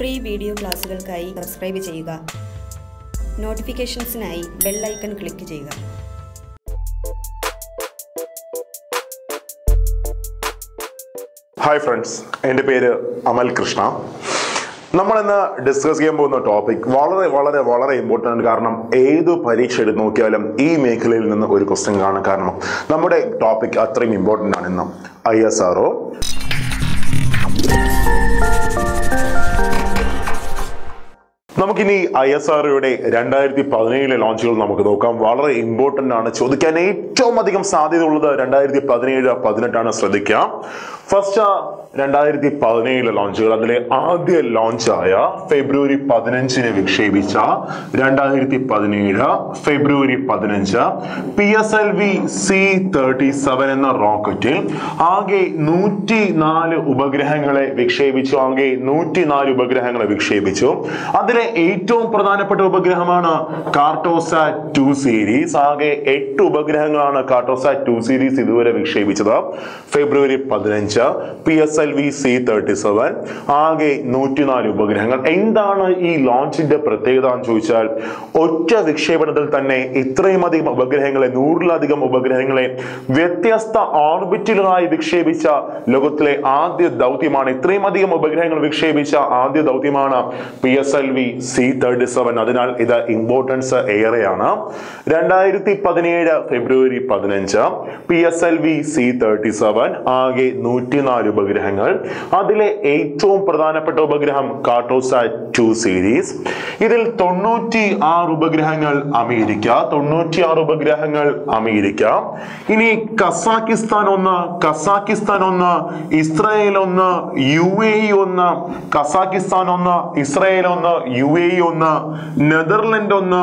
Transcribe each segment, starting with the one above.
Free video ക്ലാസുകൾക്കായി subscribe ചെയ്യുക. നോട്ടിഫിക്കേഷൻസിനായി ബെൽ ഐക്കൺ ക്ലിക്ക് ചെയ്യുക. ഹായ് ഫ്രണ്ട്സ് എന്റെ പേര് അമൽ കൃഷ്ണ. നമ്മളിന്ന് ഡിസ്കസ് ചെയ്യാൻ പോകുന്ന ടോപ്പിക് വളരെ വളരെ വളരെ ഇമ്പോർട്ടന്റ് ആണ് കാരണം ഏത് പരീക്ഷ എടുത്ത് നോക്കിയാലും ഈ മേഖലയിൽ നിന്ന് ഒരു ക്വസ്റ്റ്യൻ കാണാൻ കാരണം നമ്മുടെ ടോപ്പിക് അത്രയും ഇമ്പോർട്ടന്റ് ആണ് ഇന്ന്. ഐ എസ് ആർ നമുക്കിനി ഐ എസ് ആർഒയുടെ രണ്ടായിരത്തി പതിനേഴിലെ ലോഞ്ചുകൾ നമുക്ക് നോക്കാം. വളരെ ഇമ്പോർട്ടന്റ് ആണ്. ചോദിക്കാൻ ഏറ്റവും അധികം സാധ്യത ഉള്ളത് രണ്ടായിരത്തി പതിനേഴ് പതിനെട്ടാണ്. ശ്രദ്ധിക്കാം. ഫസ്റ്റ് രണ്ടായിരത്തി പതിനേഴിലെ ലോഞ്ചുകൾ അതിലെ ആദ്യ ലോഞ്ചായ ഫെബ്രുവരി പതിനഞ്ചിന് വിക്ഷേപിച്ച രണ്ടായിരത്തി പതിനേഴ് ഫെബ്രുവരി പതിനഞ്ച് P S L V C thirty seven എന്ന റോക്കറ്റിൽ ആകെ നൂറ്റി നാല് ഉപഗ്രഹങ്ങളെ വിക്ഷേപിച്ചു. ആകെ നൂറ്റി നാല് ഉപഗ്രഹങ്ങളെ വിക്ഷേപിച്ചു. അതിലെ ഏറ്റവും പ്രധാനപ്പെട്ട ഉപഗ്രഹമാണ് കാർട്ടോസാറ്റ് ടു സീരീസ്. ആകെ എട്ട് ഉപഗ്രഹങ്ങളാണ് കാർട്ടോസാറ്റ് ടു സീരീസ് ഇതുവരെ വിക്ഷേപിച്ചത്. ഫെബ്രുവരി പതിനഞ്ച് P S L V C thirty seven ആകെ നൂറ്റിനാല് ഉപഗ്രഹങ്ങൾ. എന്താണ് ഈ ലോഞ്ചിന്റെ പ്രത്യേകത എന്ന് ചോദിച്ചാൽ ഒറ്റ വിക്ഷേപണത്തിൽ തന്നെ ഇത്രയും അധികം ഉപഗ്രഹങ്ങളെ നൂറിലധികം ഉപഗ്രഹങ്ങളെ വ്യത്യസ്ത ഓർബിറ്റുകളായി വിക്ഷേപിച്ച ലോകത്തിലെ ആദ്യ ദൗത്യമാണ്. ഇത്രയും അധികം ഉപഗ്രഹങ്ങൾ വിക്ഷേപിച്ച ആദ്യ ദൗത്യമാണ് P S L V C thirty seven അതിനാൽ ഇത് ഇമ്പോർട്ടൻസ് ഏറെയാണ്. രണ്ടായിരത്തി പതിനേഴ് ഫെബ്രുവരി പതിനഞ്ച് P S L V C thirty seven ആകെ നൂറ്റിനാല് ഉപഗ്രഹങ്ങൾ. അതിലെ ഏറ്റവും പ്രധാനപ്പെട്ട ഉപഗ്രഹം കാർട്ടോസാറ്റ് ടു സീരീസ് ഇതിൽ തൊണ്ണൂറ്റി ആറ് ഉപഗ്രഹങ്ങൾ അമേരിക്ക തൊണ്ണൂറ്റി ആറ് ഉപഗ്രഹങ്ങൾ അമേരിക്ക. ഇനി കസാക്കിസ്ഥാൻ ഒന്ന് കസാക്കിസ്ഥാൻ ഒന്ന് ഇസ്രായേൽ ഒന്ന് യു എ ഒന്ന് കസാക്കിസ്ഥാൻ ഒന്ന് ഇസ്രായേൽ ഒന്ന് യു എ ഇ ഒന്ന് നെതർലൻഡ് ഒന്ന്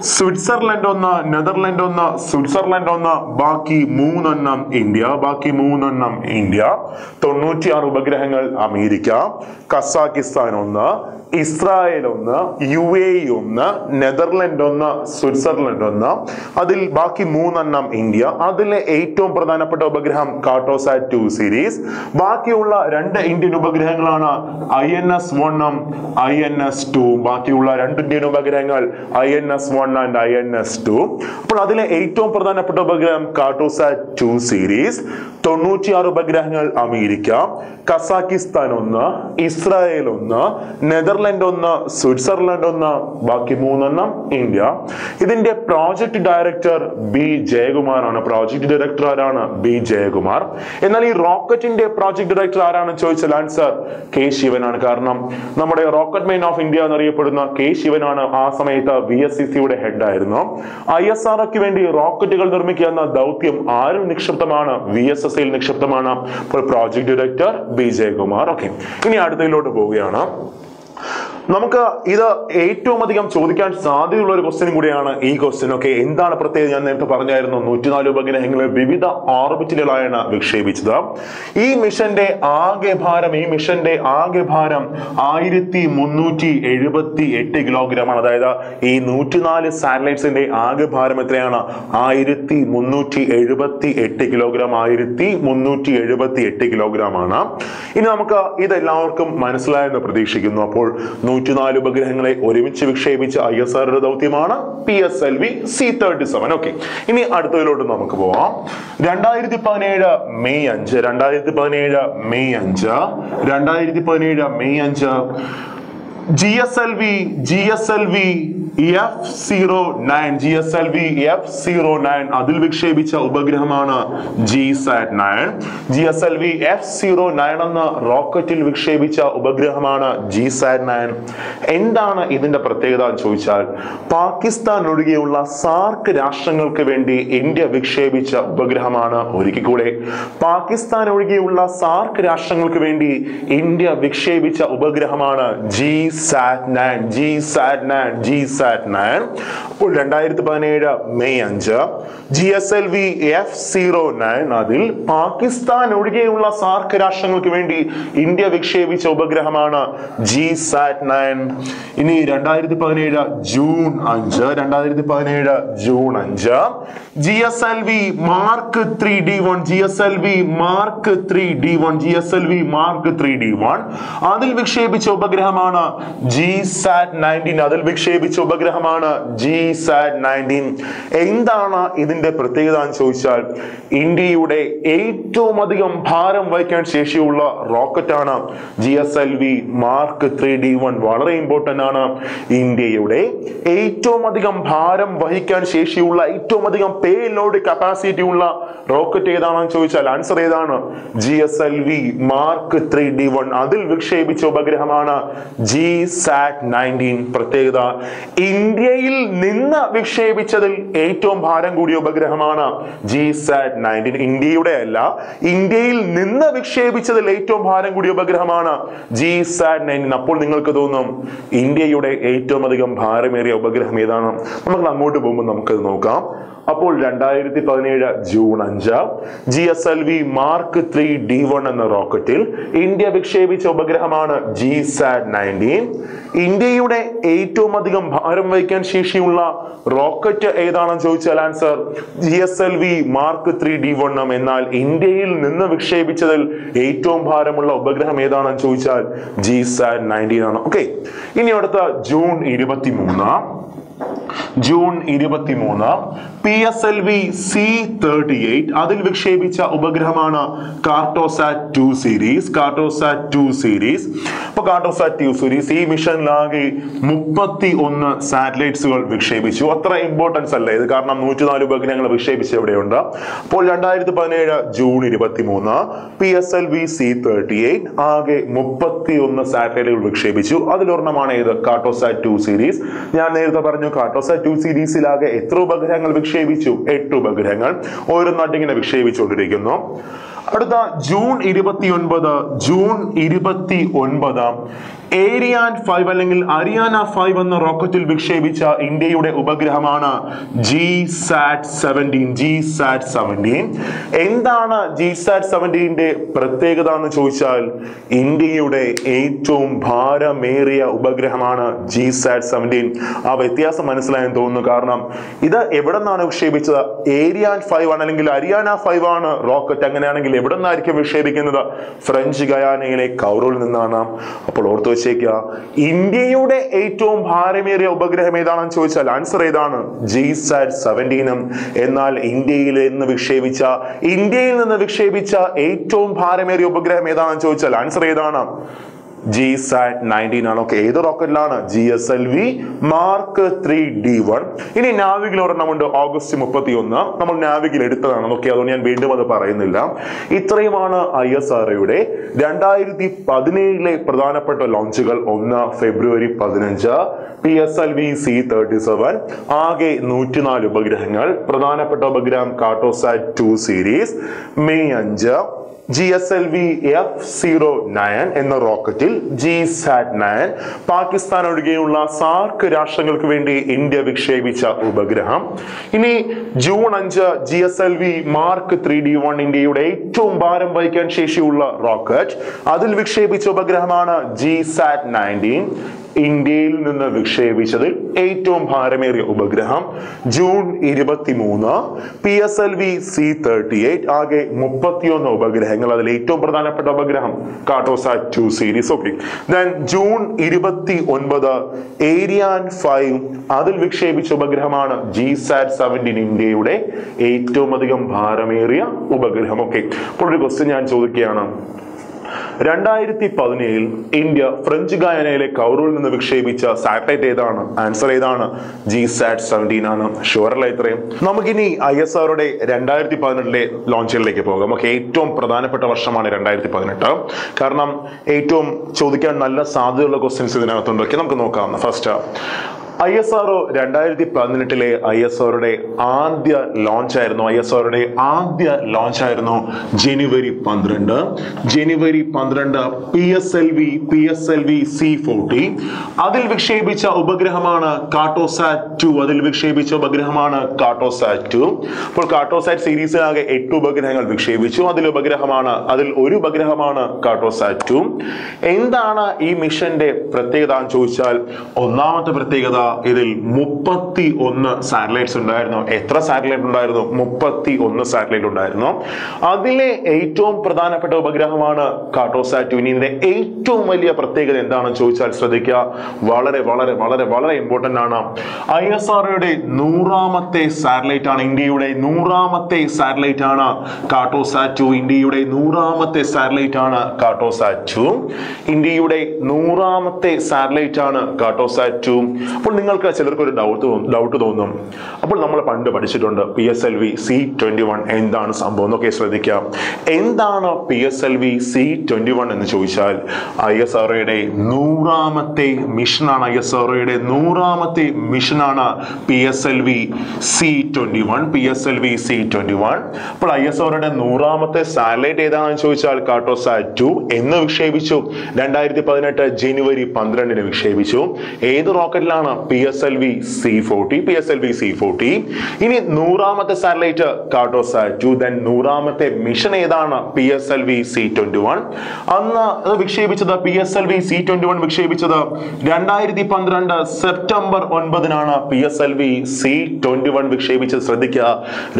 സ്വിറ്റ്സർലൻഡ് ഒന്ന് നെതർലൻഡ് ഒന്ന് സ്വിറ്റ്സർലൻഡ് ഒന്ന് ബാക്കി മൂന്നെണ്ണം ഇന്ത്യ ബാക്കി മൂന്നെണ്ണം ഇന്ത്യ. തൊണ്ണൂറ്റിയാറ് ഉപഗ്രഹങ്ങൾ അമേരിക്ക കസാക്കിസ്ഥാൻ ഒന്ന് ഇസ്രായേൽ ഒന്ന് യു എ ഒന്ന് നെതർലൻഡ് ഒന്ന് സ്വിറ്റ്സർലൻഡ് ഒന്ന്. അതിൽ ബാക്കി മൂന്നെണ്ണം ഇന്ത്യ. അതിലെ ഏറ്റവും പ്രധാനപ്പെട്ട ഉപഗ്രഹം കാട്ടോസാറ്റ് ടു സീരീസ്. ബാക്കിയുള്ള രണ്ട് ഇന്ത്യൻ ഉപഗ്രഹങ്ങളാണ് ഐ എൻ എസ് വണ്ണും ഐ എൻ എസ് ടു ബാക്കിയുള്ള രണ്ട് ഇന്ത്യൻ ഉപഗ്രഹങ്ങൾ I N S one and I N S two അപ്പോൾ അതിലെ ഏറ്റവും പ്രധാനപ്പെട്ട ഉപഗ്രഹം കാർട്ടോസാറ്റ് ടു സീരീസ് തൊണ്ണൂറ്റിയാറ് ഉപഗ്രഹങ്ങൾ അമേരിക്ക കസാക്കിസ്ഥാൻ ഒന്ന് ഇസ്രായേൽ ഒന്ന് നെതർലൻഡ് ഒന്ന് സ്വിറ്റ്സർലൻഡ് ഒന്ന് ബാക്കി മൂന്നെണ്ണം ഇന്ത്യ. ഇതിന്റെ പ്രോജക്ട് ഡയറക്ടർ ബി ജയകുമാറാണ്. പ്രോജക്ട് ഡയറക്ടർ ആരാണ്? ബി ജയകുമാർ. എന്നാൽ ഈ റോക്കറ്റിന്റെ പ്രോജക്ട് ഡയറക്ടർ ആരാണ് ചോദിച്ചാൽ ആൻസർ കെ ശിവനാണ്. കാരണം നമ്മുടെ റോക്കറ്റ് മെയിൻ ഓഫ് ഇന്ത്യ എന്നറിയപ്പെടുന്ന കെ ശിവനാണ് ആ സമയത്ത് വി എസ് സി സിയുടെ ഹെഡ് ആയിരുന്നു. ഐ എസ് ആർഒക്ക് വേണ്ടി റോക്കറ്റുകൾ നിർമ്മിക്കുക എന്ന ദൗത്യം ആരും നിക്ഷിപ്തമാണ് വി എസ് എസ് സിയിൽ നിക്ഷിപ്തമാണ്. അപ്പോൾ project director B Jayakumar okay ഇനി അടുത്തതിലോട്ട് പോവുകയാണ്. നമുക്ക് ഇത് ഏറ്റവും അധികം ചോദിക്കാൻ സാധ്യതയുള്ള ഒരു ക്വസ്റ്റ്യൻ കൂടിയാണ് ഈ ക്വസ്റ്റ്യൻ ഒക്കെ എന്താണ് പ്രത്യേകത? ഞാൻ നേരത്തെ പറഞ്ഞായിരുന്നു നൂറ്റിനാല് ഉപഗ്രഹങ്ങളെ വിവിധ ഓർബിറ്റലുകളായാണ് വിക്ഷേപിച്ചത്. ഈ മിഷന്റെ ആകെ ഭാരം ഈ മിഷന്റെ ആകെ ഭാരം ആയിരത്തി മുന്നൂറ്റി എഴുപത്തി എട്ട് കിലോഗ്രാം ആണ്. അതായത് ഈ നൂറ്റിനാല് സാറ്റലൈറ്റ്സിന്റെ ആകെ ഭാരം എത്രയാണ്? ആയിരത്തി മുന്നൂറ്റി എഴുപത്തി എട്ട് കിലോഗ്രാം ആയിരത്തി മുന്നൂറ്റി എഴുപത്തി എട്ട് കിലോഗ്രാം ആണ്. ഇനി നമുക്ക് ഇതെല്ലാവർക്കും മനസ്സിലായെന്ന് പ്രതീക്ഷിക്കുന്നു. അപ്പോൾ നൂറ്റിനാല് ഉപഗ്രഹങ്ങളെ ഒരുമിച്ച് വിക്ഷേപിച്ച ഐ എസ് ആറുടെ ദൗത്യമാണ് P S L V C thirty seven. Okay ഇനി അടുത്തതിലോട്ട് നമുക്ക് പോവാം. രണ്ടായിരത്തി പതിനേഴ് മെയ് അഞ്ച്. രണ്ടായിരത്തി പതിനേഴ് മെയ് അഞ്ച്. രണ്ടായിരത്തി പതിനേഴ് മെയ് അഞ്ച്. G S L V G S L V F zero nine G S L V F zero nine അതിൽ വിക്ഷേപിച്ച ഉപഗ്രഹമാണ് G sat nine G S L V F zero nine എന്ന റോക്കറ്റിൽ വിക്ഷേപിച്ച ഉപഗ്രഹമാണ് ജി സാറ്റ് nine എന്താണ് ഇതിന്റെ പ്രത്യേകത എന്ന് ചോദിച്ചാൽ പാകിസ്ഥാൻ ഒഴികെയുള്ള സാർക്ക് രാഷ്ട്രങ്ങൾക്ക് വേണ്ടി ഇന്ത്യ വിക്ഷേപിച്ച ഉപഗ്രഹമാണ് ഒരുക്കി കൂടെ. പാകിസ്ഥാൻ ഒഴികെയുള്ള സാർക്ക് രാഷ്ട്രങ്ങൾക്ക് വേണ്ടി ഇന്ത്യ വിക്ഷേപിച്ച ഉപഗ്രഹമാണ് G sat nine G sat nine G sat sat nine അപ്പോൾ രണ്ടായിരത്തി പതിനേഴ് മെയ് അഞ്ച് G S L V F zero nine അതിൽ പാകിസ്ഥാൻ ഒഴികെയുള്ള സാർക്ക് രാഷ്ട്രങ്ങൾക്ക് വേണ്ടി ഇന്ത്യ വിക്ഷേപിച്ച ഉപഗ്രഹമാണ് ജി സാറ്റ് നയൻ ഇനി രണ്ടായിരത്തി പതിനേഴ് ജൂൺ അഞ്ച് രണ്ടായിരത്തി പതിനേഴ് ജൂൺ അഞ്ച് G S L V mark three D one G S L V mark three D one G S L V mark three D one. അതിൽ വിക്ഷേപിച്ച ഉപഗ്രഹമാണ് ജി സാറ്റ് നയന്റീൻ. അതിൽ വിക്ഷേപിച്ച ഉപഗ്രഹമാണ് ജി സാറ്റ് നയന്റീൻ എന്താണ് ഇതിന്റെ പ്രത്യേകത എന്ന് ചോദിച്ചാൽ ഇന്ത്യയുടെ ഏറ്റവും അധികം ഭാരം വഹിക്കാൻ ശേഷിയുള്ള റോക്കറ്റാണ് G S L V mark three D one വളരെ ഇമ്പോർട്ടന്റ് ആണ്. ഇന്ത്യയുടെ ഏറ്റവും അധികം ഭാരം വഹിക്കാൻ ശേഷിയുള്ള ഏറ്റവും അധികം പേ ലോഡ് കപ്പാസിറ്റി ഉള്ള റോക്കറ്റ് ഏതാണെന്ന് ചോദിച്ചാൽ ആൻസർ ഏതാണ്? G S L V mark three D one അതിൽ വിക്ഷേപിച്ച ഉപഗ്രഹമാണ് ജി സാറ്റ് നയന്റീൻ പ്രത്യേകത ഇന്ത്യയിൽ നിന്ന് വിക്ഷേപിച്ചതിൽ ഏറ്റവും ഭാരം കൂടിയ ഉപഗ്രഹമാണ് ജി സാറ്റ് നയന്റീൻ ഇന്ത്യയുടെ അല്ല ഇന്ത്യയിൽ നിന്ന് വിക്ഷേപിച്ചതിൽ ഏറ്റവും ഭാരം കൂടിയ ഉപഗ്രഹമാണ് ജി സാറ്റ് നയന്റീൻ അപ്പോൾ നിങ്ങൾക്ക് തോന്നും ഇന്ത്യയുടെ ഏറ്റവും അധികം ഭാരമേറിയ ഉപഗ്രഹം ഏതാണ്? നമുക്ക് അങ്ങോട്ട് പോകുമ്പോൾ നമുക്കത് നോക്കാം. അപ്പോൾ രണ്ടായിരത്തി പതിനേഴ് ജൂൺ അഞ്ച് G S L V mark three D one എന്ന റോക്കറ്റിൽ ഇന്ത്യ വിക്ഷേപിച്ച ഉപഗ്രഹമാണ് ജി സാറ്റ് നയന്റീൻ ഇന്ത്യയുടെ ഏറ്റവും അധികം ഭാരം വഹിക്കാൻ ശേഷിയുള്ള റോക്കറ്റ് ഏതാണെന്ന് ചോദിച്ചാൽ answer G S L V mark three D വണ്ണം എന്നാൽ ഇന്ത്യയിൽ നിന്ന് വിക്ഷേപിച്ചതിൽ ഏറ്റവും ഭാരമുള്ള ഉപഗ്രഹം ഏതാണെന്ന് ചോദിച്ചാൽ ജി സാറ്റ് നയന്റീൻ ആണ്. ഓക്കെ ഇനി അടുത്ത ജൂൺ ഇരുപത്തി മൂന്ന് ജൂൺ ഇരുപത്തിമൂന്ന് P S L V C thirty eight അതിൽ വിക്ഷേപിച്ച ഉപഗ്രഹമാണ് Cartosat two series Cartosat two series അപ്പൊ കാർട്ടോസാറ്റ് ടു സീരീസ് ഈ മിഷനിലാകെ മുപ്പത്തി ഒന്ന് സാറ്റലൈറ്റ്സുകൾ വിക്ഷേപിച്ചു. അത്ര ഇമ്പോർട്ടൻസ് അല്ല ഇത്. കാരണം നൂറ്റിനാല് ഉപഗ്രഹങ്ങൾ വിക്ഷേപിച്ച് എവിടെയുണ്ട് അപ്പോൾ രണ്ടായിരത്തി പതിനേഴ് ജൂൺ ഇരുപത്തി മൂന്ന് P S L V C thirty eight ആകെ മുപ്പത്തി ഒന്ന് സാറ്റലൈറ്റുകൾ വിക്ഷേപിച്ചു അതിലൊരെണ്ണമാണ് ഇത് കാർട്ടോസാറ്റ് ടു സീരീസ് ഞാൻ നേരത്തെ പറഞ്ഞു കാർട്ടോസാറ്റ് ടു സീരീസിലാകെ എത്ര ഉപഗ്രഹങ്ങൾ വിക്ഷേപിച്ചു? എട്ട് ഉപഗ്രഹങ്ങൾ. ഓരോന്നാട്ടിങ്ങനെ വിക്ഷേപിച്ചുകൊണ്ടിരിക്കുന്നു. അടുത്ത ജൂൺ ഇരുപത്തി ഒൻപത് ജൂൺ ഇരുപത്തി ഒൻപത് ഏരിയാൻ ഫൈവ് അല്ലെങ്കിൽ അരിയാന ഫൈവ് എന്ന റോക്കറ്റിൽ വിക്ഷേപിച്ച ഇന്ത്യയുടെ ഉപഗ്രഹമാണ് G sat seventeen G sat seventeen എന്താണ് ജി സാറ്റ് സെവന്റീന്റെ പ്രത്യേകത എന്ന് ചോദിച്ചാൽ ഇന്ത്യയുടെ ഏറ്റവും ഭാരമേറിയ ഉപഗ്രഹമാണ് ജി സാറ്റ് സെവന്റീൻ ആ വ്യത്യാസം മനസ്സിലായെന്ന് തോന്നുന്നു. കാരണം ഇത് എവിടെ നിന്നാണ് വിക്ഷേപിച്ചത്? ഏരിയാൻ ഫൈവ് ആണ് അല്ലെങ്കിൽ അരിയാന ഫൈവ് ആണ് റോക്കറ്റ് അങ്ങനെയാണെങ്കിൽ എവിടെ നിന്നായിരിക്കും വിക്ഷേപിക്കുന്നത്? ഫ്രഞ്ച് ഗയാനയിലെ കൗറിൽ നിന്നാണ്. അപ്പോൾ ഓർത്തു വെച്ചേക്കുക ഇന്ത്യയുടെ ഏറ്റവും ഭാരമേറിയ ഉപഗ്രഹം ഏതാണെന്ന് ചോദിച്ചാൽ ആൻസർ ഏതാണ്? ജി സാറ്റ് സെവന്റീനും എന്നാൽ ഇന്ത്യയിൽ നിന്ന് വിക്ഷേപിച്ച ഇന്ത്യയിൽ നിന്ന് വിക്ഷേപിച്ച ഏറ്റവും ഭാരമേറിയ ഉപഗ്രഹം ഏതാണെന്ന് ചോദിച്ചാൽ ആൻസർ ഏതാണ്? ജി സാറ്റ് നയന്റീൻ ആണ്. ഓക്കെ ഏത് റോക്കറ്റിലാണ് G S L V mark three D one ഇനി നാവികിൽ ഒരെണ്ണമുണ്ട് ഓഗസ്റ്റ് മുപ്പത്തി ഒന്ന് നമ്മൾ നാവികിൽ എടുത്തതാണ്. ഓക്കെ അതുകൊണ്ട് ഞാൻ വീണ്ടും അത് പറയുന്നില്ല. ഇത്രയുമാണ് ഐ എസ് ആർഒയുടെ രണ്ടായിരത്തി പതിനേഴിലെ പ്രധാനപ്പെട്ട ലോഞ്ചുകൾ ഒന്ന് ഫെബ്രുവരി പതിനഞ്ച് P S L V C thirty seven ആകെ നൂറ്റിനാല് ഉപഗ്രഹങ്ങൾ. പ്രധാനപ്പെട്ട ഉപഗ്രഹം കാർട്ടോസാറ്റ് ടു സീരീസ് മെയ് അഞ്ച് G S L V F zero nine എന്ന റോക്കറ്റിൽ ജി സാറ്റ് നയൻ പാകിസ്ഥാൻ ഒഴികെയുള്ള സാർക്ക് രാഷ്ട്രങ്ങൾക്ക് വേണ്ടി ഇന്ത്യ വിക്ഷേപിച്ച ഉപഗ്രഹം. ഇനി ജൂൺ അഞ്ച് G S L V mark three D one ഇന്ത്യയുടെ ഏറ്റവും ഭാരം വഹിക്കാൻ ശേഷിയുള്ള റോക്കറ്റ് അതിൽ വിക്ഷേപിച്ച ഉപഗ്രഹമാണ് ജി സാറ്റ് നയന്റീൻ ഇന്ത്യയിൽ നിന്ന് വിക്ഷേപിച്ചതിൽ ഏറ്റവും ഭാരമേറിയ ഉപഗ്രഹം ജൂൺ ഇരുപത്തി മൂന്ന് P S L V C thirty eight ആകെ മുപ്പത്തിയൊന്ന് ഉപഗ്രഹങ്ങൾ. അതിൽ ഏറ്റവും പ്രധാനപ്പെട്ട ഉപഗ്രഹം Cartosat two series okay then June ഇരുപത്തി ഒൻപത് ഏരിയാൻ ഫൈവ് അതിൽ വിക്ഷേപിച്ച ഉപഗ്രഹമാണ് ജി സാറ്റ് സെവന്റീൻ ഇന്ത്യയുടെ ഏറ്റവും അധികം ഭാരമേറിയ ഉപഗ്രഹം. ഓക്കെ അപ്പോൾ ഒരു ക്വസ്റ്റ്യൻ ഞാൻ ചോദിക്കുകയാണ്. രണ്ടായിരത്തി പതിനേഴിൽ ഇന്ത്യ ഫ്രഞ്ച് ഗായനയിലെ കൗറിൽ നിന്ന് വിക്ഷേപിച്ച സാറ്റലൈറ്റ് ഏതാണ്? ആൻസർ ഏതാണ്? ജി സാറ്റ് സെവന്റീൻ ആണ്. ഷുവറല്ല ഇത്രയും? നമുക്കിനി ഐ എസ് ആറുടെ രണ്ടായിരത്തി പതിനെട്ടിലെ ലോഞ്ചുകളിലേക്ക് പോകാം. നമുക്ക് ഏറ്റവും പ്രധാനപ്പെട്ട വർഷമാണ് രണ്ടായിരത്തി പതിനെട്ട് കാരണം ഏറ്റവും ചോദിക്കാൻ നല്ല സാധ്യതയുള്ള ക്വസ്റ്റ്യൻസ് ഇതിനകത്തുണ്ടൊക്കെ നമുക്ക് നോക്കാം. ഫസ്റ്റ് ഐ എസ് ആർ രണ്ടായിരത്തി പതിനെട്ടിലെ ഐ എസ് ആറുടെ ആദ്യ ലോഞ്ച് ആയിരുന്നു ഐ എസ് ആറുടെ ആദ്യ ലോഞ്ച് ആയിരുന്നു ജനുവരി പന്ത്രണ്ട്. ജനുവരി പന്ത്രണ്ട് P S L V P S L V C forty. അതിൽ വിക്ഷേപിച്ച ഉപഗ്രഹമാണ് കാട്ടോസാറ്റ് ടു. അതിൽ വിക്ഷേപിച്ച ഉപഗ്രഹമാണ് കാട്ടോസാറ്റ് ടു. അപ്പോൾ കാട്ടോസാറ്റ് സീരീസിലാകെ എട്ട് ഉപഗ്രഹങ്ങൾ വിക്ഷേപിച്ചു. അതിൽ ഉപഗ്രഹമാണ് അതിൽ ഒരു ഉപഗ്രഹമാണ് കാട്ടോസാറ്റ് ടു. എന്താണ് ഈ മിഷന്റെ പ്രത്യേകത എന്ന് ചോദിച്ചാൽ ഒന്നാമത്തെ പ്രത്യേകത ഇതിൽ മുപ്പത്തി ഒന്ന് സാറ്റലൈറ്റ്സ് ഉണ്ടായിരുന്നു. എത്ര സാറ്റലൈറ്റ് ഉണ്ടായിരുന്നു? മുപ്പത്തി ഒന്ന് സാറ്റലൈറ്റ് ഉണ്ടായിരുന്നു. അതിലെ ഏറ്റവും പ്രധാനപ്പെട്ട ഉപഗ്രഹമാണ് കാട്ടോസാറ്റ് ഇതിന്റെ ഏറ്റവും വലിയ പ്രത്യേകത എന്താണെന്ന് ചോദിച്ചാൽ ശ്രദ്ധിക്കുക. വളരെ വളരെ വളരെ വളരെ ഇമ്പോർട്ടന്റ് ആണ്. ഐ എസ് ആർഒയുടെ നൂറാമത്തെ സാറ്റലൈറ്റ് ആണ് ഇന്ത്യയുടെ നൂറാമത്തെ സാറ്റലൈറ്റ് ആണ് കാട്ടോസാറ്റ് ഇന്ത്യയുടെ നൂറാമത്തെ സാറ്റലൈറ്റ് ആണ് കാട്ടോസാറ്റ് ഇന്ത്യയുടെ നൂറാമത്തെ സാറ്റലൈറ്റ് ആണ് കാട്ടോസാറ്റ് അപ്പോൾ നിങ്ങൾക്ക് ചിലർക്ക് ഒരു ഡൗട്ട് ഡൗട്ട് തോന്നും. അപ്പോൾ നമ്മൾ പണ്ട് പഠിച്ചിട്ടുണ്ട് P S L V C twenty one എന്താണ് സംഭവം എന്നൊക്കെ ശ്രദ്ധിക്കാം എന്താണ് P S L V C twenty one എന്ന് ചോദിച്ചാൽ ഐ എസ് ആർഒയുടെ നൂറാമത്തെ മിഷനാണ് ഐ എസ് ആർഒയുടെ നൂറാമത്തെ മിഷനാണ് P S L V C twenty one P S L V C twenty one അപ്പോൾ ഐ എസ് ആർഒയുടെ നൂറാമത്തെ സാറ്റലൈറ്റ് ഏതാണെന്ന് ചോദിച്ചാൽ കാട്ടോസാറ്റ് ടു എന്ന് വിക്ഷേപിച്ചു. രണ്ടായിരത്തി പതിനെട്ട് ജനുവരി പന്ത്രണ്ടിന് വിക്ഷേപിച്ചു. ഏത് റോക്കറ്റിലാണ് P S L V C forty P S L V C forty ഇനി നൂറാമത്തെ സാറ്റലൈറ്റ് കാട്ടോസാറ്റ് ടു ദെൻ നൂറാമത്തെ മിഷൻ ഏതാണ്? P S L V C twenty one അന്ന് വിക്ഷേപിച്ചത് P S L V C twenty one വിക്ഷേപിച്ചത് രണ്ടായിരത്തി പന്ത്രണ്ട് September ഒൻപതിനാണ് P S L V C twenty one വിക്ഷേപിച്ചത്. ശ്രദ്ധിക്കുക.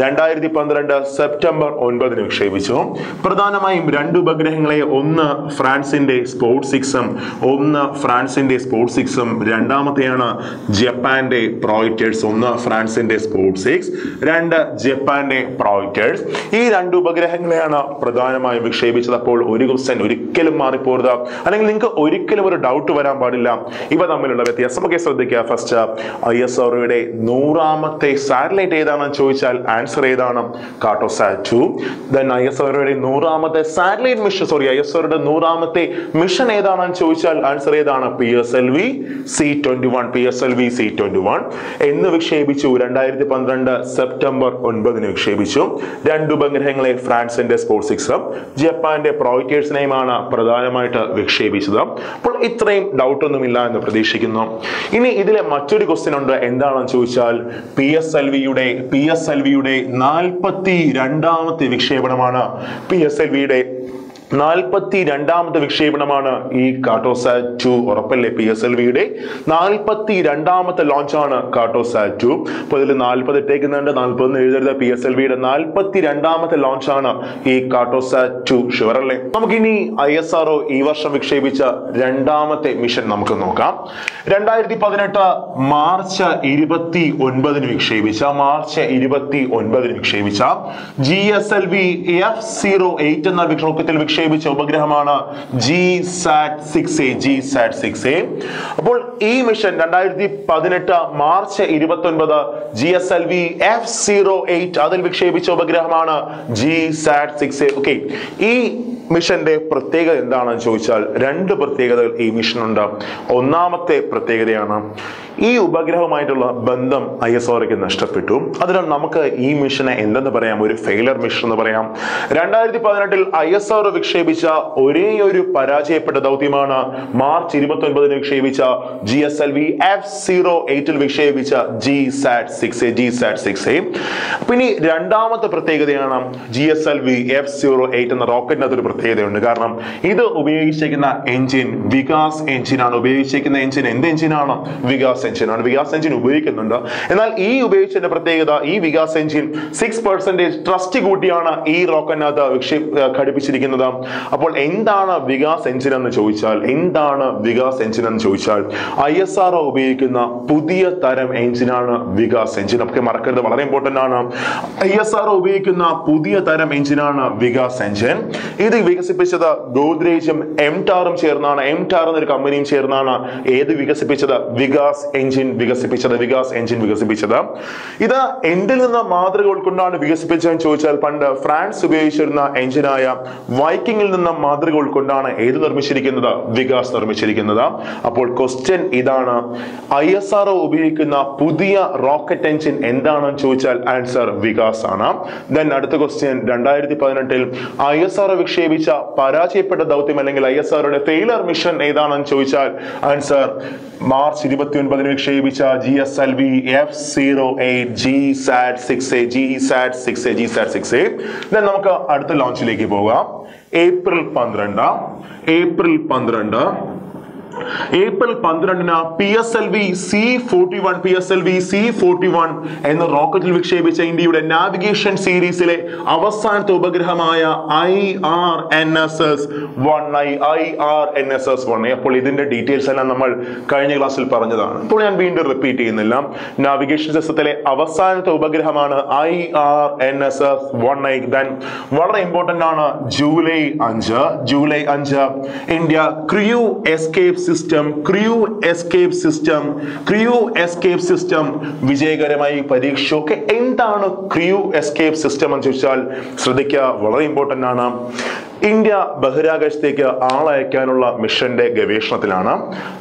രണ്ടായിരത്തി പന്ത്രണ്ട് സെപ്റ്റംബർ ഒൻപതിന് വിക്ഷേപിച്ചു. പ്രധാനമായും രണ്ട് ഉപഗ്രഹങ്ങളെ ഒന്ന് ഫ്രാൻസിന്റെ സ്പോർട്സ് സിക്സും ഒന്ന് ഫ്രാൻസിന്റെ സ്പോർട്സ് സിക്സും. രണ്ടാമത്തെയാണ് ജപ്പാന്റെ പ്രോയിറ്റേഴ്സ് ഒന്ന് ഫ്രാൻസിന്റെ സ്പോർട്സ് സിക്സ് രണ്ട് ജപ്പാന്റെ പ്രോയിറ്റേഴ്സ് ഈ രണ്ട് ഉപഗ്രഹങ്ങളെയാണ് പ്രധാനമായും വിക്ഷേപിച്ചത്. അപ്പോൾ ഒരു ക്വസ്റ്റൻ ഒരിക്കലും മാറിപ്പോരുത്. അല്ലെങ്കിൽ നിങ്ങൾക്ക് ഒരിക്കലും ഒരു ഡൗട്ട് വരാൻ പാടില്ല. ഇവ തമ്മിലുള്ള വ്യത്യാസം. ഒക്കെ ശ്രദ്ധിക്കുക ഫസ്റ്റ് ഐ എസ് ആർഒയുടെ നൂറാമത്തെ സാറ്റലൈറ്റ് ഏതാണെന്ന് ചോദിച്ചാൽ ആൻസർ ഏതാണ്? Cartosat two then I S ആർഒയുടെ നൂറാമത്തെ satellite mission sorry I S ആർഒയുടെ നൂറാമത്തെ മിഷൻ ഏതാണെന്ന് ചോദിച്ചാൽ ആൻസർ ഏതാണ്? P S L V C twenty one P S L V C twenty one എന്ന് വിക്ഷേപിച്ചു. രണ്ടായിരത്തി പന്ത്രണ്ട് സെപ്റ്റംബർ ഒൻപതിന് വിക്ഷേപിച്ചു. രണ്ട് ഉപഗ്രഹങ്ങളെ ഫ്രാൻസിന്റെ സ്പോർട്സ് സിക്സും ജപ്പാന്റെ പ്രോയിറ്റേഴ്സിനെയുമാണ് പ്രധാനമായിട്ട് വിക്ഷേപിച്ചത്. അപ്പോൾ ഇത്രയും ഡൗട്ട് ഒന്നുമില്ല എന്ന് പ്രതീക്ഷിക്കുന്നു. ഇനി ഇതിലെ മറ്റൊരു ക്വസ്റ്റ്യൻ ഉണ്ട്. എന്താണെന്ന് ചോദിച്ചാൽ പി എസ് എൽ വിയുടെ പി എസ് എൽ വിയുടെ നാൽപ്പത്തി രണ്ടാമത്തെ വിക്ഷേപണമാണ് പി എസ് എൽ വിയുടെ നാൽപ്പത്തി രണ്ടാമത്തെ വിക്ഷേപണമാണ് ഈ കാട്ടോസാറ്റ് ടു ഉറപ്പല്ലേ? പി എസ് എൽ വിയുടെ നാൽപ്പത്തി രണ്ടാമത്തെ ലോഞ്ചാണ് കാട്ടോസാറ്റ് ടു. അപ്പോൾ ഇതിൽ നാൽപ്പത് ഇട്ടേക്കുന്നുണ്ട് നാൽപ്പത് എഴുതരുത്. പി എസ് എൽ വിയുടെ നാൽപ്പത്തി രണ്ടാമത്തെ ലോഞ്ചാണ് ഈ കാട്ടോസാറ്റ് ടു അല്ലേ? നമുക്കിനി ഐ എസ് ആർ ഈ വർഷം വിക്ഷേപിച്ച രണ്ടാമത്തെ മിഷൻ നമുക്ക് നോക്കാം. രണ്ടായിരത്തി പതിനെട്ട് മാർച്ച് ഇരുപത്തി ഒൻപതിന് വിക്ഷേപിച്ച മാർച്ച് ഇരുപത്തി ഒൻപതിന് വിക്ഷേപിച്ച G S L V F zero eight എന്ന വിക്ഷോഭത്തിൽ വിക്ഷേപിച്ച ഉപഗ്രഹമാണ് G sat six A G sat six A അപ്പോൾ ഈ മിഷൻ രണ്ടായിരത്തി പതിനെട്ട് മാർച്ച് ഇരുപത്തി ഒൻപത് G S L V F zero eight അതിൽ വിക്ഷേപിച്ച ഉപഗ്രഹമാണ് G sat six A okay ഈ മിഷന്റെ പ്രത്യേകത എന്താണെന്ന് ചോദിച്ചാൽ രണ്ട് പ്രത്യേകതകൾ ഈ മിഷനുണ്ട്. ഒന്നാമത്തെ പ്രത്യേകതയാണ് ഈ ഉപഗ്രഹവുമായിട്ടുള്ള ബന്ധം ഐ എസ് ആർക്ക് നഷ്ടപ്പെട്ടു. അതിനാൽ നമുക്ക് ഈ മിഷനെ എന്തെന്ന് പറയാം? ഒരു ഫെയിലർ മിഷൻ എന്ന് പറയാം. രണ്ടായിരത്തി പതിനെട്ടിൽ ഐ എസ് ആർ വിക്ഷേപിച്ച ഒരേ ഒരു പരാജയപ്പെട്ട ദൗത്യമാണ് മാർച്ച് ഇരുപത്തി ഒൻപതിന് വിക്ഷേപിച്ച G S L V F zero എയ്റ്റിൽ വിക്ഷേപിച്ച G sat six A G sat six A. പിന്നെ രണ്ടാമത്തെ പ്രത്യേകതയാണ് G S L V F zero eight എന്ന റോക്കറ്റിനകത്ത് ഒരു പ്രത്യേകതയുണ്ട് കാരണം ഇത് ഉപയോഗിച്ചിരിക്കുന്ന എഞ്ചിൻ വികാസ് എഞ്ചിനാണ് ഉപയോഗിച്ചിരിക്കുന്ന എഞ്ചിൻ എന്ത് എഞ്ചിനാണ് വികാസ് എഞ്ചിനാണ് വികാസ് എഞ്ചിൻ ഉപയോഗിക്കുന്നുണ്ട്. എന്നാൽ ഈ ഉപയോഗിച്ചതിന്റെ പ്രത്യേകത ഈ Vikas engine six percentage thrust കൂട്ടിയാണ് ഈ റോക്കറ്റിനകത്ത് വിക്ഷേപ ഘടിപ്പിച്ചിരിക്കുന്നത്. അപ്പോൾ എന്താണ് വികാസ് എഞ്ചിൻ എന്ന് ചോദിച്ചാൽ എന്താണ് വികാസ് എഞ്ചിൻ എന്ന് ചോദിച്ചാൽ ഐ എസ് ആർ ഉപയോഗിക്കുന്ന പുതിയ തരം എഞ്ചിനാണ് വികാസ് എഞ്ചിൻ ഒക്കെ മറക്കരുത്. വളരെ ഇമ്പോർട്ടന്റ് ആണ്. ഐ എസ് ആർ ഉപയോഗിക്കുന്ന പുതിയ തരം എഞ്ചിനാണ് വികാസ് എഞ്ചിൻ ഇത് വികസിപ്പിച്ചത് ഗോദ്രേജും എം ടാറും ചേർന്നാണ്. എം ടാർ എന്നൊരു കമ്പനിയും ചേർന്നാണ് ഏത് വികസിപ്പിച്ചത്? വികാസ് എഞ്ചിൻ വികസിപ്പിച്ചത്. വികാസ് എഞ്ചിൻ വികസിപ്പിച്ചത്. ഇത് എന്തിൽ നിന്ന് മാതൃക ഉൾക്കൊണ്ടാണ് വികസിപ്പിച്ചതെന്ന് ചോദിച്ചാൽ പണ്ട് ഫ്രാൻസ് ഉപയോഗിച്ചിരുന്ന എഞ്ചിനായ വൈക്കിങ്ങിൽ നിന്ന് മാതൃക ഉൾക്കൊണ്ടാണ് ഏത് നിർമ്മിച്ചിരിക്കുന്നത്? വികാസ് നിർമ്മിച്ചിരിക്കുന്നത്. അപ്പോൾ ക്വസ്റ്റ്യൻ ഇതാണ്. ഐ എസ് ആർ ഉപയോഗിക്കുന്ന പുതിയ റോക്കറ്റ് എഞ്ചിൻ എന്താണെന്ന് ചോദിച്ചാൽ ആൻസർ വികാസ് ആണ് ദെൻ അടുത്ത ക്വസ്റ്റ്യൻ രണ്ടായിരത്തി പതിനെട്ടിൽ ഐ എസ് ആർ വിക്ഷേപിച്ച പരാജയപ്പെട്ട ദൗത്യം അല്ലെങ്കിൽ ഐ എസ് ആറുടെ ഫെയിലർ മിഷൻ ഏതാണെന്ന് ചോദിച്ചാൽ ആൻസർ മാർച്ച് ഇരുപത്തി ഒൻപതിന് വിക്ഷേപിച്ച G S L V F zero eight G sat six A G sat six A G sat six A then നമുക്ക് അടുത്ത ലോഞ്ചിലേക്ക് പോകാം. ഏപ്രിൽ പന്ത്രണ്ട് ഏപ്രിൽ പന്ത്രണ്ട്. ഏപ്രിൽ പന്ത്രണ്ടിന് P S L V C forty one P S L V C forty one എന്ന റോക്കറ്റിൽ വിക്ഷേപിച്ച ഇന്ത്യയുടെ നാവിഗേഷൻ സീരീസിലെ അവസാനത്തെ ഉപഗ്രഹമായ I R N S S one I I R N S S one അപ്പോൾ ഇതിന്റെ ഡീറ്റെയിൽസ് എല്ലാം നമ്മൾ കഴിഞ്ഞ ക്ലാസ്സിൽ പറഞ്ഞതാണ്. ഇപ്പോൾ ഞാൻ വീണ്ടും റിപ്പീറ്റ് ചെയ്യുന്നില്ല. നാവിഗേഷൻ സിസ്റ്റത്തിലെ അവസാനത്തെ ഉപഗ്രഹമാണ് I R N S S one I then വളരെ ഇമ്പോർട്ടന്റ് ആണ് ജൂലൈ അഞ്ച്. ജൂലൈ അഞ്ച് India crew escape system crew escape system crew escape system വിജയകരമായി പരീക്ഷ ഒക്കെ എന്താണ് ക്രിയു എസ്കേപ്പ് സിസ്റ്റം എന്ന് ചോദിച്ചാൽ ശ്രദ്ധിക്കുക വളരെ ഇമ്പോർട്ടന്റ് ആണ്. ഇന്ത്യ ബഹിരാകാശത്തേക്ക് ആളയക്കാനുള്ള മിഷന്റെ ഗവേഷണത്തിലാണ്.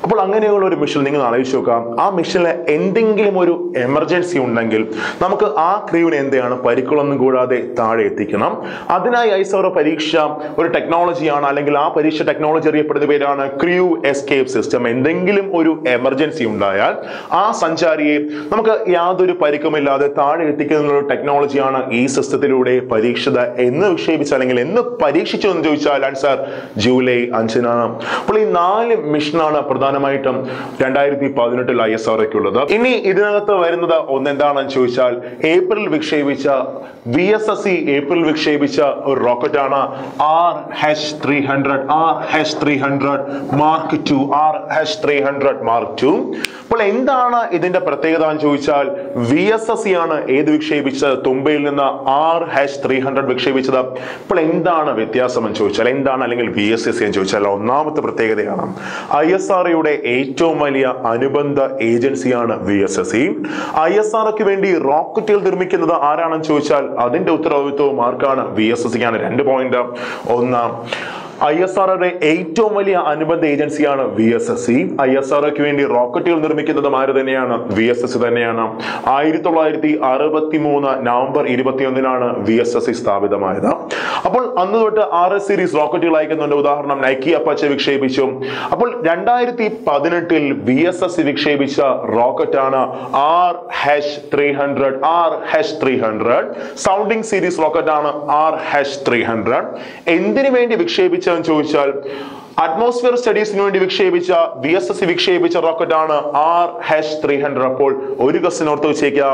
അപ്പോൾ അങ്ങനെയുള്ള ഒരു മിഷൻ നിങ്ങൾ ആലോചിച്ച് നോക്കാം. ആ മിഷനിലെ എന്തെങ്കിലും ഒരു എമർജൻസി ഉണ്ടെങ്കിൽ നമുക്ക് ആ ക്രീവിനെ എന്തെയാണ് പരിക്കുകളൊന്നും കൂടാതെ താഴെ എത്തിക്കണം. അതിനായി ഐസോറോ പരീക്ഷ ഒരു ടെക്നോളജിയാണ് അല്ലെങ്കിൽ ആ പരീക്ഷ ടെക്നോളജി അറിയപ്പെടുന്ന പേരാണ് ക്രിയു എസ്കേപ്പ് സിസ്റ്റം. എന്തെങ്കിലും ഒരു എമർജൻസി ഉണ്ടായാൽ ആ സഞ്ചാരിയെ നമുക്ക് യാതൊരു പരിക്കുമില്ലാതെ താഴെ എത്തിക്കുന്ന ടെക്നോളജിയാണ് ഈ സിസ്റ്റത്തിലൂടെ പരീക്ഷിത എന്ന് വിക്ഷേപിച്ച അല്ലെങ്കിൽ എന്ന് പരീക്ഷിച്ചു എന്ന് ചോദിച്ചാൽ ആൻസർ ജൂലൈ അഞ്ചിനാണ് അപ്പോൾ ഈ നാല് മിഷനാണ് പ്രധാനമായിട്ടും രണ്ടായിരത്തി പതിനെട്ടിൽ ഐ എസ് ഉള്ളത് ഇനി ഇതിനകത്ത് വരുന്നത് ഒന്നെന്താണെന്ന് ചോദിച്ചാൽ April വിക്ഷേപിച്ച V S S C April വിക്ഷേപിച്ച ഒരു റോക്കറ്റ് ആണ് R H three hundred R H three hundred mark two R H three hundred mark two. അപ്പോൾ എന്താണ് ഇതിന്റെ പ്രത്യേകത എന്ന് ചോദിച്ചാൽ വി എസ് എസ് സി ആണ് ഏത് വിക്ഷേപിച്ചത്? തുമ്പയിൽ നിന്ന് ആർ ഹെച്ച് ത്രീ ഹൺഡ്രഡ് വിക്ഷേപിച്ചത്. അപ്പോൾ എന്താണ് വ്യത്യാസം? എന്ന് ചോദിച്ചാൽ എന്താണ്? അല്ലെങ്കിൽ ബി എസ് എസ് എന്ന് ചോദിച്ചാൽ ഒന്നാമത്തെ പ്രത്യേകതയാണ്. ഐ എസ് ആർ ഏറ്റവും വലിയ അനുബന്ധ ഏജൻസിയാണ് V S S C I S ആർഒക്ക് വേണ്ടി റോക്കറ്റുകൾ നിർമ്മിക്കുന്നത് ആരാണെന്ന് ചോദിച്ചാൽ അതിന്റെ ഉത്തരവാദിത്വവും ആർക്കാണ്? വി എസ് എസ് സിക്കാണ് രണ്ട് പോയിന്റ് ഒന്ന് ഐ എസ് ആറുടെ ഏറ്റവും വലിയ അനുബന്ധ ഏജൻസിയാണ് V S S. C I S ആർഒക്ക് വേണ്ടി റോക്കറ്റുകൾ നിർമ്മിക്കുന്നതും ആര് തന്നെയാണ്? വി എസ് എസ് തന്നെയാണ്. ആയിരത്തി തൊള്ളായിരത്തി അറുപത്തി മൂന്ന് നവംബർ ഇരുപത്തിയൊന്നിനാണ് വി എസ് എസ് സി സ്ഥാപിതമായത്. അപ്പോൾ അന്ന് തൊട്ട് ആർ എസ് സീരീസ് റോക്കറ്റുകൾ അയക്കുന്നുണ്ട്. ഉദാഹരണം നൈക്കി അപ്പച്ച വിക്ഷേപിച്ചു. അപ്പോൾ രണ്ടായിരത്തി പതിനെട്ടിൽ വി എസ് എസ് സി വിക്ഷേപിച്ച റോക്കറ്റാണ് R H three hundred. R H three hundred. Sounding series റോക്കറ്റാണ് R H three hundred. എന്തിനു വേണ്ടി വിക്ഷേപിച്ചതെന്ന് ചോദിച്ചാൽ അറ്റ്മോസ്ഫിയർ സ്റ്റഡീസിന് വേണ്ടി വിക്ഷേപിച്ച വി എസ് എസ് വിക്ഷേപിച്ച റോക്കറ്റാണ് ആർ ഹെച്ച് ത്രീ ഹൺഡ്രഡ് അപ്പോൾ ഒരു ക്വസ്റ്റ്യൻ ഓർത്ത് വെച്ചേക്കുക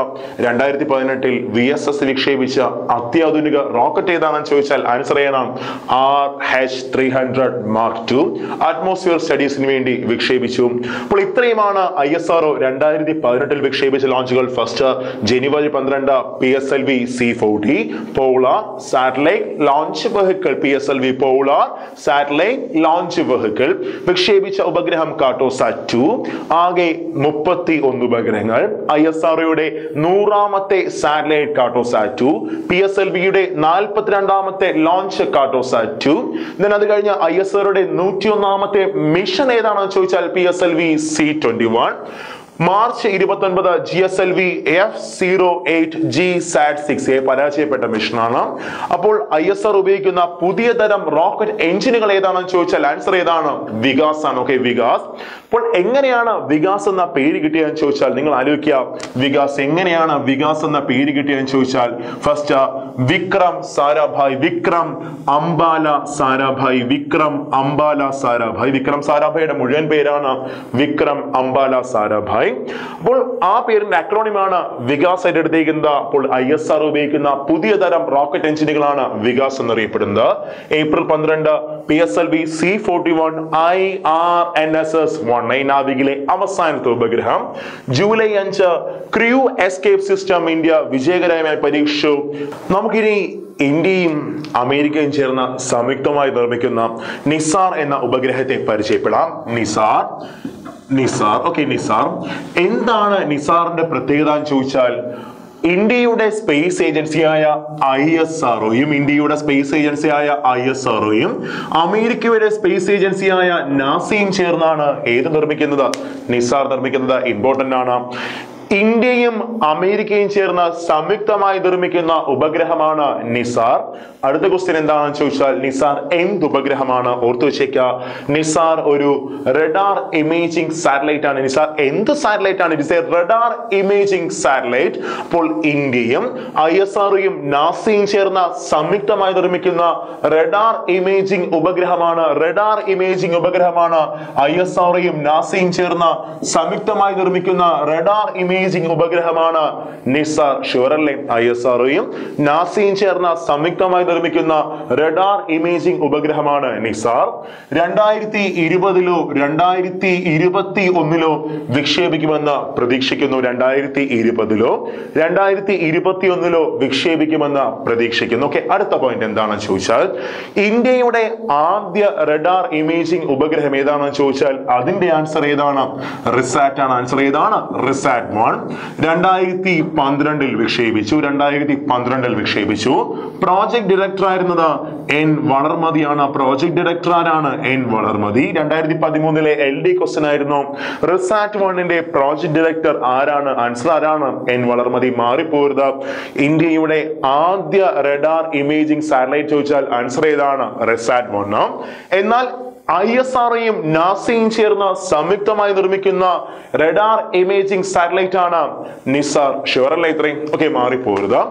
രണ്ടായിരത്തി പതിനെട്ടിൽ വി എസ് എസ് വിക്ഷേപിച്ച അത്യാധുനിക റോക്കറ്റ് ഏതാണെന്ന് ചോദിച്ചാൽ ആൻസർ ചെയ്യണം. R H three hundred mark two atmosphere സ്റ്റഡീസിന് വേണ്ടി വിക്ഷേപിച്ചു. അപ്പോൾ ഇത്രയുമാണ് ഐ എസ് ആർ രണ്ടായിരത്തി പതിനെട്ടിൽ വിക്ഷേപിച്ച ലോഞ്ചുകൾ ഫസ്റ്റ് ജനുവരി പന്ത്രണ്ട് P S L V C forty polar satellite launch vehicle P S L V polar satellite launch vehicle വിക്ഷേപിച്ച ഉപഗ്രഹം കാട്ടോസാറ്റ് ടു ആകെ മുപ്പത്തി ഒന്ന് ഉപഗ്രഹങ്ങൾ ഐ എസ് ആർഒയുടെ നൂറാമത്തെ satellite Cartosat two P S L ബിയുടെ നാൽപ്പത്തിരണ്ടാമത്തെ ലോഞ്ച് കാട്ടോസാറ്റ് ടു ദെൻ അത് കഴിഞ്ഞ ഐ എസ് ആർഒയുടെ നൂറ്റി ഒന്നാമത്തെ മിഷൻ ഏതാണെന്ന് ചോദിച്ചാൽ P S L V C twenty one. March ഇരുപത്തൊൻപത് G S L V F zero eight G sat six A പരാജയപ്പെട്ട മിഷനാണ്. അപ്പോൾ ഐ എസ് ആർ ഉപയോഗിക്കുന്ന പുതിയ തരം റോക്കറ്റ് എഞ്ചിനുകൾ ഏതാണെന്ന് ചോദിച്ചാൽ ആൻസർ ഏതാണ്? വികാസ് ആണ്. ഓക്കെ വികാസ്. അപ്പോൾ എങ്ങനെയാണ് വികാസ് എന്ന പേര് കിട്ടിയതെന്ന് ചോദിച്ചാൽ നിങ്ങൾ ആലോചിക്കുക. വികാസ് എങ്ങനെയാണ് വികാസ് എന്ന പേര് കിട്ടിയതെന്ന് ചോദിച്ചാൽ ഫസ്റ്റ് വിക്രം സാരാഭായ് വിക്രം അംബാല സാരാഭായ് വിക്രം അംബാല സാരാഭായ്. വിക്രം സാരാഭായുടെ മുഴുവൻ പേരാണ് വിക്രം അംബാല സാരാഭായ്. മനസ്സിലായി അപ്പോൾ ആ പേരിന്റെ അക്രോണിമാണ് വികാസ് ഏറ്റെടുത്തിരിക്കുന്നത് അപ്പോൾ ഐ എസ് ആർ ഉപയോഗിക്കുന്ന പുതിയ തരം റോക്കറ്റ് എഞ്ചിനുകളാണ് വികാസ് എന്നറിയപ്പെടുന്നത്. ഏപ്രിൽ പന്ത്രണ്ട് P S L V C forty one I R N S S one nine നാവികിലെ അവസാനത്തെ ഉപഗ്രഹം. ജൂലൈ അഞ്ച് ക്രിയു എസ്കേപ്പ് സിസ്റ്റം ഇന്ത്യ വിജയകരമായി പരീക്ഷിച്ചു. നമുക്കിനി ഇന്ത്യയും അമേരിക്കയും ചേർന്ന് സംയുക്തമായി നിർമ്മിക്കുന്ന നിസാർ എന്ന ഉപഗ്രഹത്തെ പരിചയപ്പെടാം. NISAR NISAR. Okay NISAR. എന്താണ് നിസാറിന്റെ പ്രത്യേകത എന്ന് ചോദിച്ചാൽ ഇന്ത്യയുടെ സ്പേസ് ഏജൻസിയായ ഐ എസ് ആർഒയും ഇന്ത്യയുടെ സ്പേസ് ഏജൻസിയായ ഐ എസ് ആർഒയും അമേരിക്കയുടെ സ്പേസ് ഏജൻസിയായ നാസയും ചേർന്നാണ് ഏത് നിർമ്മിക്കുന്നത്? നിസാർ നിർമ്മിക്കുന്നത് ഇമ്പോർട്ടന്റ് ആണ്. ഇന്ത്യയും അമേരിക്കയും ചേർന്ന് സംയുക്തമായി നിർമ്മിക്കുന്ന ഉപഗ്രഹമാണ് നിസാർ. അടുത്ത ക്വസ്റ്റ്യൻ എന്താണെന്ന് ചോദിച്ചാൽ നിസാർ എന്ത് ഉപഗ്രഹമാണ്? ഓർത്തു വെച്ചേക്കുക നിസാർ ഒരു റഡാർ ഇമേജിംഗ് സാറ്റലൈറ്റ് ആണ്. നിസാർ എന്ത് സാറ്റലൈറ്റ് ആണ്? It's a radar imaging satellite അപ്പോൾ ഇന്ത്യയും ഐ എസ് ആർഒയും നാസയും ചേർന്ന സംയുക്തമായി നിർമ്മിക്കുന്ന റഡാർ ഇമേജിംഗ് ഉപഗ്രഹമാണ്. റഡാർ ഇമേജിംഗ് ഉപഗ്രഹമാണ് ഐ എസ് ആർഒയും നാസയും ചേർന്ന സംയുക്തമായി നിർമ്മിക്കുന്ന റഡാർ ഇമേജിംഗ് ഉപഗ്രഹമാണ് നിസാർ ഷുവറല്ലേ? ഐ എസ് ആർഒയും നാസയും ചേർന്ന സംയുക്തമായി നിർമ്മിക്കുന്ന റഡാർ ഇമേജിംഗ് ഉപഗ്രഹമാണ് നിസാർ രണ്ടായിരത്തി ഇരുപതിലോ രണ്ടായിരത്തി ഇരുപത്തി ഒന്നിലോ വിക്ഷേപിക്കുമെന്ന് പ്രതീക്ഷിക്കുന്നു രണ്ടായിരത്തി ഇരുപതിലോ രണ്ടായിരത്തി ഇരുപത്തി ഒന്നിലോ വിക്ഷേപിക്കുമെന്ന് പ്രതീക്ഷിക്കുന്നു. ഓക്കെ അടുത്ത പോയിന്റ് എന്താണെന്ന് ചോദിച്ചാൽ ഇന്ത്യയുടെ ആദ്യ റഡാർ ഇമേജിംഗ് ഉപഗ്രഹം ഏതാണെന്ന് ചോദിച്ചാൽ അതിന്റെ ആൻസർ ഏതാണ്? റിസാറ്റ് ആണ് ആൻസർ ഏതാണ്? റിസാറ്റ് വൺ രണ്ടായിരത്തി പന്ത്രണ്ടിൽ വിക്ഷേപിച്ചു രണ്ടായിരത്തി പന്ത്രണ്ടിൽ വിക്ഷേപിച്ചു. പ്രോജക്ട് ഡയറക്ടർ ആയിരുന്നത് എൻ വളർമതിയാണ്. പ്രോജക്ട് ഡയറക്ടർ ആരാണ്? എൻ വളർമതി. രണ്ടായിരത്തി പതിമൂന്നിലെ എൽ ഡി ക്വസ്റ്റൻ ആയിരുന്നു. റിസാറ്റ് വണ്ണിന്റെ പ്രോജക്ട് ഡയറക്ടർ ആരാണ്? ആൻസർ ആരാണ്? എൻ വളർമതി. മാറിപ്പോരുത്. ഇന്ത്യയുടെ ആദ്യ റഡാർ ഇമേജിംഗ് സാറ്റലൈറ്റ് ചോദിച്ചാൽ ആൻസർ ഏതാണ്? റിസാറ്റ് വണ്ണം എന്നാൽ ഐ എസ് ആർഒയും നാസയും ചേർന്ന് സംയുക്തമായി നിർമ്മിക്കുന്ന റഡാർ ഇമേജിംഗ് സാറ്റലൈറ്റ് ആണ് നിസാർ. ഷുവർ അല്ലേ ഇത്രയും? ഓക്കെ മാറിപ്പോരുത്.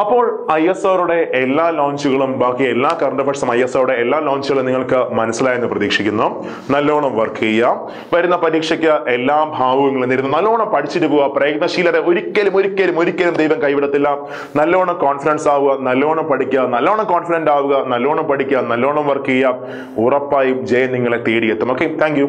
അപ്പോൾ ഐ എസ് ഒയുടെ എല്ലാ ലോഞ്ചുകളും ബാക്കി എല്ലാ കറണ്ട് അഫയേഴ്സും ഐ എസ് ഒയുടെ എല്ലാ ലോഞ്ചുകളും നിങ്ങൾക്ക് മനസ്സിലായെന്ന് പ്രതീക്ഷിക്കുന്നു. നല്ലോണം വർക്ക് ചെയ്യാം വരുന്ന പരീക്ഷയ്ക്ക് എല്ലാ ഭാവങ്ങളും നേരിടും നല്ലോണം പഠിച്ചിട്ട് പോവുക. പ്രയത്നശീലത ഒരിക്കലും ഒരിക്കലും ഒരിക്കലും ദൈവം കൈവിടത്തില്ല. നല്ലോണം കോൺഫിഡൻസ് ആവുക. നല്ലോണം പഠിക്കുക. നല്ലോണം കോൺഫിഡന്റ് ആവുക. നല്ലോണം പഠിക്കുക. നല്ലോണം വർക്ക് ചെയ്യുക. ഉറപ്പായും ജയം നിങ്ങളെ തേടിയെത്തും. Okay thank